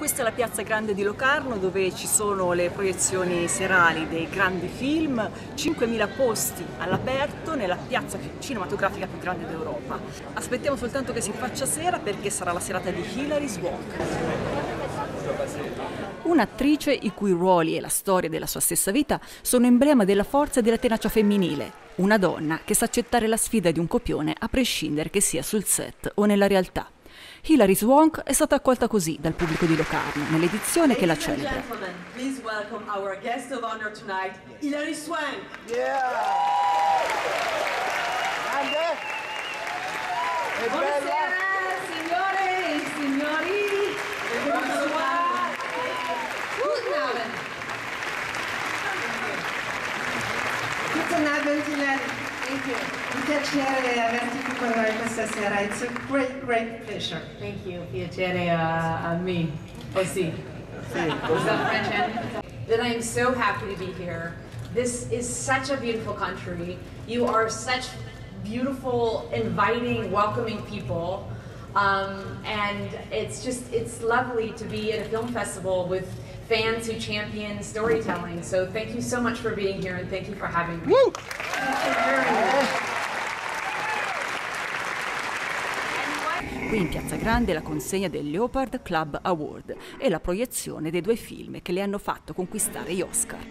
Questa è la piazza grande di Locarno dove ci sono le proiezioni serali dei grandi film, 5.000 posti all'aperto nella piazza cinematografica più grande d'Europa. Aspettiamo soltanto che si faccia sera perché sarà la serata di Hilary Swank. Un'attrice i cui ruoli e la storia della sua stessa vita sono emblema della forza e della tenacia femminile. Una donna che sa accettare la sfida di un copione a prescindere che sia sul set o nella realtà. Hilary Swank è stata accolta così dal pubblico di Locarno nell'edizione che la celebra. Please welcome our guest of honor tonight, Hilary Swank. Yeah. Buonasera signore e signori. Bonsoir. Guten Abend. Guten Abend Hilary. Thank you. Un piacere averti qui con noi questa sera. It's a great, great pleasure. Thank you. Piacere a, a me. Oh, sì. Was that That I am so happy to be here. This is such a beautiful country. You are such beautiful, inviting, welcoming people. Um, and it's just, it's lovely to be at a film festival with fans who champion storytelling. So thank you so much for being here and thank you for having me. Qui in Piazza Grande la consegna del Leopard Club Award e la proiezione dei due film che le hanno fatto conquistare gli Oscar.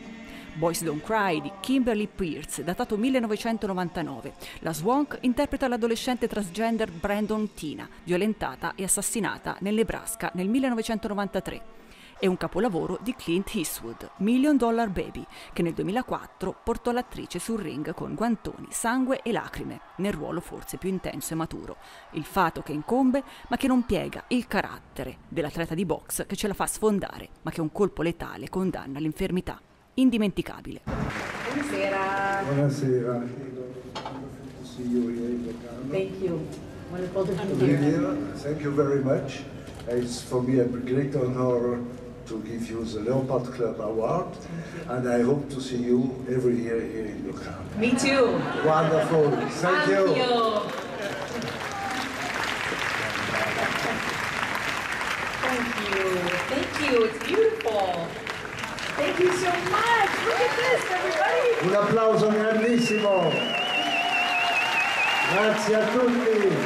Boys Don't Cry di Kimberly Pierce, datato 1999. La Swank interpreta l'adolescente transgender Brandon Tina, violentata e assassinata nel Nebraska nel 1993 è un capolavoro di Clint Eastwood, Million Dollar Baby, che nel 2004 portò l'attrice sul ring con guantoni, sangue e lacrime, nel ruolo forse più intenso e maturo. Il fato che incombe, ma che non piega il carattere dell'atleta di box che ce la fa sfondare, ma che un colpo letale condanna all'infermità. Indimenticabile. Buonasera. Buonasera. Locarno. Thank you. Wonderful to be here. Thank you very much. It's for me a great honor to give you the Leopard Club Award, and I hope to see you every year here in Locarno. Me too. Wonderful. Thank you. Thank you. Thank you. It's beautiful. Thank you so much. Look at this, everybody. Un applauso grandissimo. Grazie a tutti.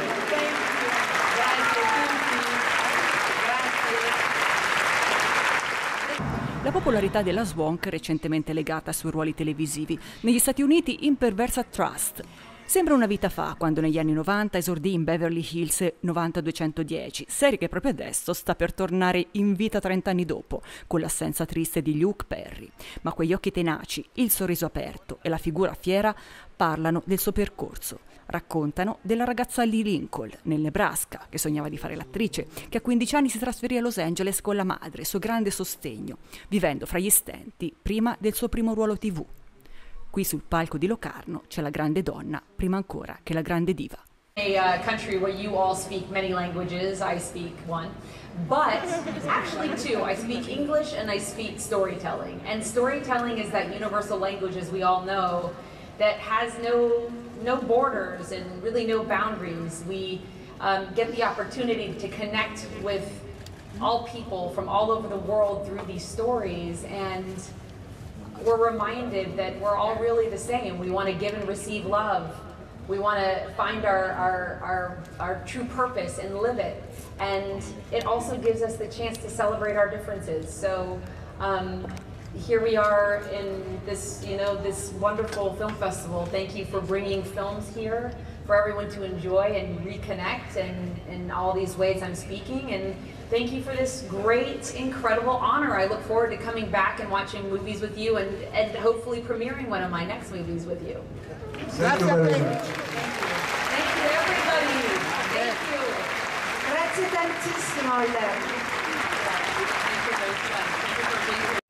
La popolarità della Swank recentemente legata ai suoi ruoli televisivi. Negli Stati Uniti imperversa Trust. Sembra una vita fa quando negli anni 90 esordì in Beverly Hills 90210, serie che proprio adesso sta per tornare in vita 30 anni dopo, con l'assenza triste di Luke Perry. Ma quegli occhi tenaci, il sorriso aperto e la figura fiera parlano del suo percorso. Raccontano della ragazza Lee Lincoln, nel Nebraska, che sognava di fare l'attrice, che a 15 anni si trasferì a Los Angeles con la madre, suo grande sostegno, vivendo fra gli stenti prima del suo primo ruolo tv. Qui sul palco di Locarno c'è la grande donna, prima ancora che la grande diva. A uh, country where you all speak many languages, I speak one. But actually, two. I speak English and I speak storytelling. And storytelling is that universal language, as we all know, that has no no borders and really no boundaries. We um, get the opportunity to connect with all people from all over the world through these stories and we're reminded that we're all really the same. We want to give and receive love. We want to find our, our, our, our true purpose and live it. And it also gives us the chance to celebrate our differences. So um, here we are in this, you know, this wonderful film festival. Thank you for bringing films here for everyone to enjoy and reconnect and in all these ways I'm speaking. And thank you for this great, incredible honor. I look forward to coming back and watching movies with you and, and hopefully premiering one of my next movies with you. Thank you very much. Thank you, everybody. Thank you. Grazie tantissimo Hilary. Thank you for being here.